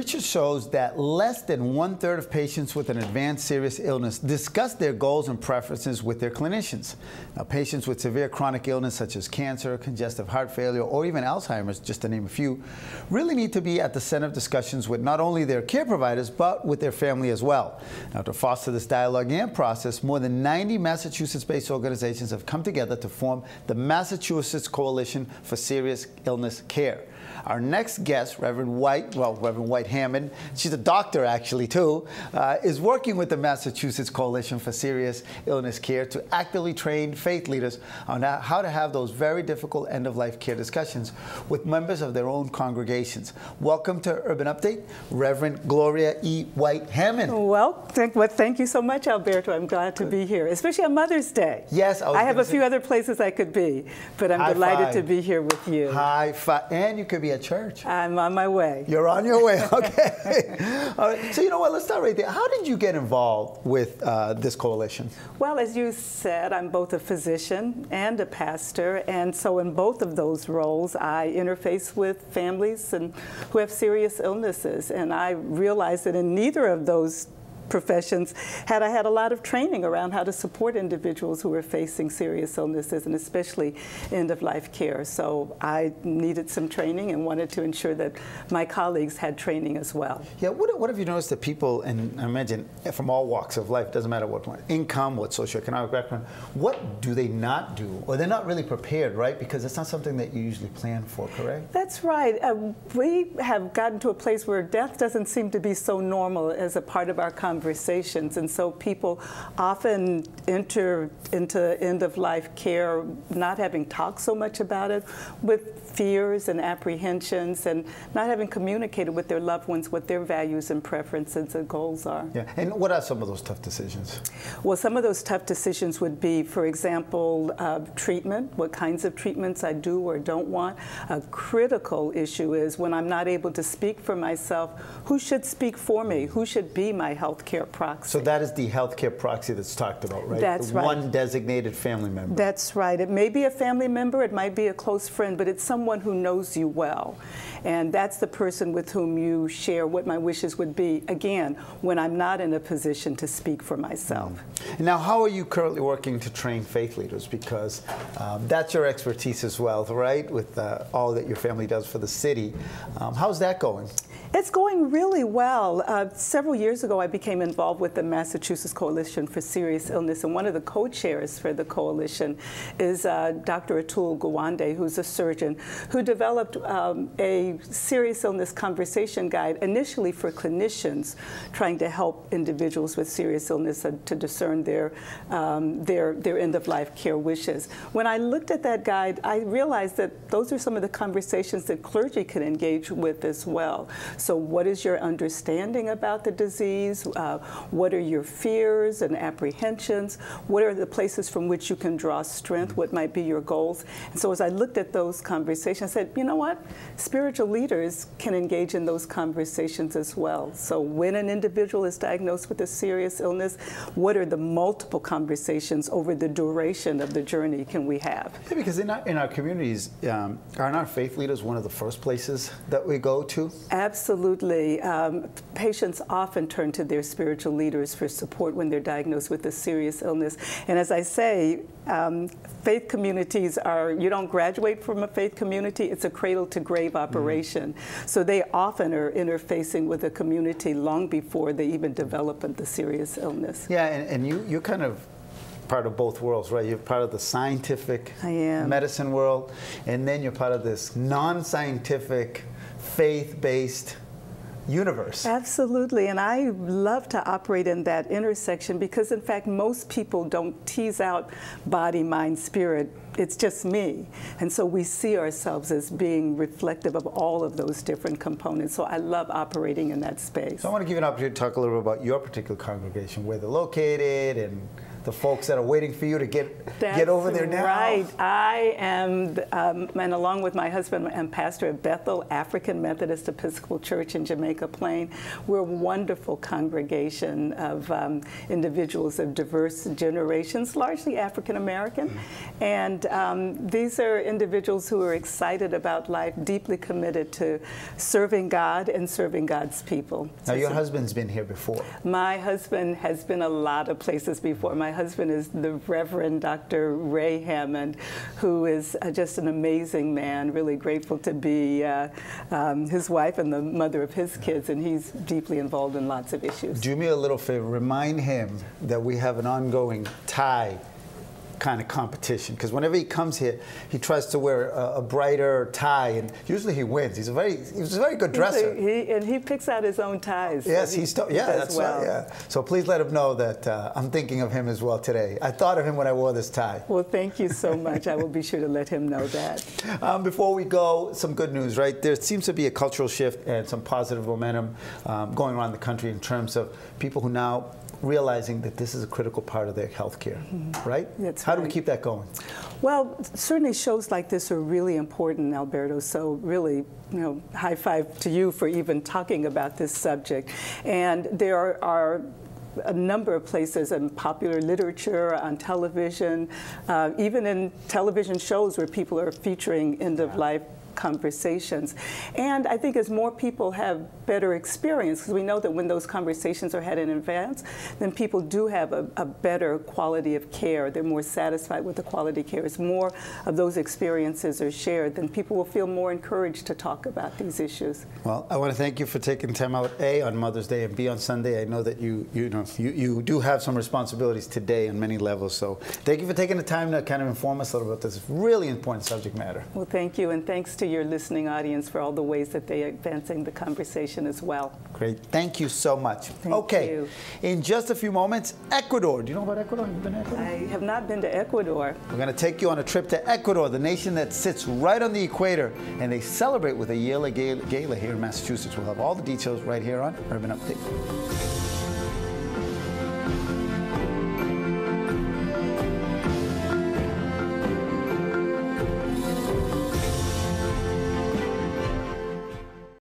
Research shows that less than one third of patients with an advanced serious illness discuss their goals and preferences with their clinicians. Now, patients with severe chronic illness such as cancer, congestive heart failure, or even Alzheimer's, just to name a few, really need to be at the center of discussions with not only their care providers, but with their family as well. Now, to foster this dialogue and process, more than 90 Massachusetts-based organizations have come together to form the Massachusetts Coalition for Serious Illness Care. Our next guest, Reverend White, well, Reverend White Hammond, she's a doctor actually too, uh, is working with the Massachusetts Coalition for Serious Illness Care to actively train faith leaders on how to have those very difficult end-of-life care discussions with members of their own congregations. Welcome to Urban Update, Reverend Gloria E. White Hammond. Well, thank, well, thank you so much, Alberto. I'm glad to be here, especially on Mother's Day. Yes, I, I have a few other places I could be, but I'm delighted five. to be here with you. High five, and you could be at church. I'm on my way. You're on your way, okay. All right. So, you know what, let's start right there. How did you get involved with uh, this coalition? Well, as you said, I'm both a physician and a pastor, and so in both of those roles, I interface with families and who have serious illnesses, and I realized that in neither of those professions had I had a lot of training around how to support individuals who were facing serious illnesses and especially end-of-life care. So I needed some training and wanted to ensure that my colleagues had training as well. Yeah, what, what have you noticed that people, and I imagine from all walks of life, doesn't matter what income, what socioeconomic background, what do they not do? Or they're not really prepared, right? Because it's not something that you usually plan for, correct? That's right. Uh, we have gotten to a place where death doesn't seem to be so normal as a part of our conversation conversations. And so people often enter into end of life care not having talked so much about it with fears and apprehensions and not having communicated with their loved ones what their values and preferences and goals are. Yeah. And what are some of those tough decisions? Well, some of those tough decisions would be, for example, uh, treatment, what kinds of treatments I do or don't want. A critical issue is when I'm not able to speak for myself, who should speak for me? Who should be my health care proxy? So that is the health care proxy that's talked about, right? That's the right. One designated family member. That's right. It may be a family member, it might be a close friend, but it's someone someone who knows you well. And that's the person with whom you share what my wishes would be, again, when I'm not in a position to speak for myself. Mm. Now, how are you currently working to train faith leaders? Because um, that's your expertise as well, right? With uh, all that your family does for the city. Um, how's that going? It's going really well. Uh, several years ago, I became involved with the Massachusetts Coalition for Serious Illness, and one of the co-chairs for the coalition is uh, Dr. Atul Gawande, who's a surgeon, who developed um, a serious illness conversation guide initially for clinicians trying to help individuals with serious illness to discern their, um, their, their end-of-life care wishes. When I looked at that guide, I realized that those are some of the conversations that clergy can engage with as well. So what is your understanding about the disease? Uh, what are your fears and apprehensions? What are the places from which you can draw strength? What might be your goals? And so as I looked at those conversations, I said, you know what? Spiritual leaders can engage in those conversations as well. So when an individual is diagnosed with a serious illness, what are the multiple conversations over the duration of the journey can we have? Yeah, because in our, in our communities, um, aren't our faith leaders one of the first places that we go to? Absolutely. Absolutely. Um, patients often turn to their spiritual leaders for support when they're diagnosed with a serious illness. And as I say, um, faith communities are, you don't graduate from a faith community, it's a cradle to grave mm-hmm. operation. Mm -hmm. So they often are interfacing with the community long before they even develop the serious illness. Yeah, and, and you, you kind of part of both worlds, right? You're part of the scientific medicine world, and then you're part of this non-scientific, faith-based universe. Absolutely, and I love to operate in that intersection because in fact most people don't tease out body, mind, spirit. It's just me. And so we see ourselves as being reflective of all of those different components. So I love operating in that space. So I want to give you an opportunity to talk a little bit about your particular congregation, where they're located and the folks that are waiting for you to get That's get over there now. Right. I am, um, and along with my husband, I'm pastor at Bethel African Methodist Episcopal Church in Jamaica Plain. We're a wonderful congregation of um, individuals of diverse generations, largely African American. And um, these are individuals who are excited about life, deeply committed to serving God and serving God's people. Now, your husband's been here before. My husband has been a lot of places before. My husband is the Reverend Dr. Ray Hammond, who is uh, just an amazing man, really grateful to be uh, um, his wife and the mother of his kids, and he's deeply involved in lots of issues. Do me a little favor, remind him that we have an ongoing tie kind of competition because whenever he comes here, he tries to wear a, a, brighter tie, and usually he wins. He's a very he's a very good dresser. He, and he picks out his own ties. Yes, he, he's yeah, that's well. right. Yeah. So please let him know that uh, I'm thinking of him as well today. I thought of him when I wore this tie. Well, thank you so much. I will be sure to let him know that. Um, before we go, some good news, right? There seems to be a cultural shift and some positive momentum um, going around the country in terms of people who now realizing that this is a critical part of their health care, mm -hmm. right? That's How do we keep that going? Well, certainly shows like this are really important, Alberto. So really, you know, high five to you for even talking about this subject. And there are, a number of places in popular literature, on television, uh, even in television shows where people are featuring end-of-life conversations. And I think as more people have better experience, because we know that when those conversations are had in advance, then people do have a, a, better quality of care. They're more satisfied with the quality of care. As more of those experiences are shared, then people will feel more encouraged to talk about these issues. Well, I want to thank you for taking time out, A, on Mother's Day, and B, on Sunday. I know that you, you, know, you, you do have some responsibilities today on many levels. So thank you for taking the time to kind of inform us a little bit about this really important subject matter. Well, thank you, and thanks to your listening audience for all the ways that they are advancing the conversation as well. Great. Thank you so much. Thank okay. You. In just a few moments, Ecuador. Do you know about Ecuador? Have you been to Ecuador? I have not been to Ecuador. We're going to take you on a trip to Ecuador, the nation that sits right on the equator, and they celebrate with a yearly gala here in Massachusetts. We'll have all the details right here on Urban Update.